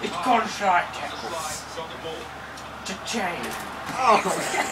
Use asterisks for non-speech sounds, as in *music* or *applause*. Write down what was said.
It's called a side tackle. To change. Oh. *laughs*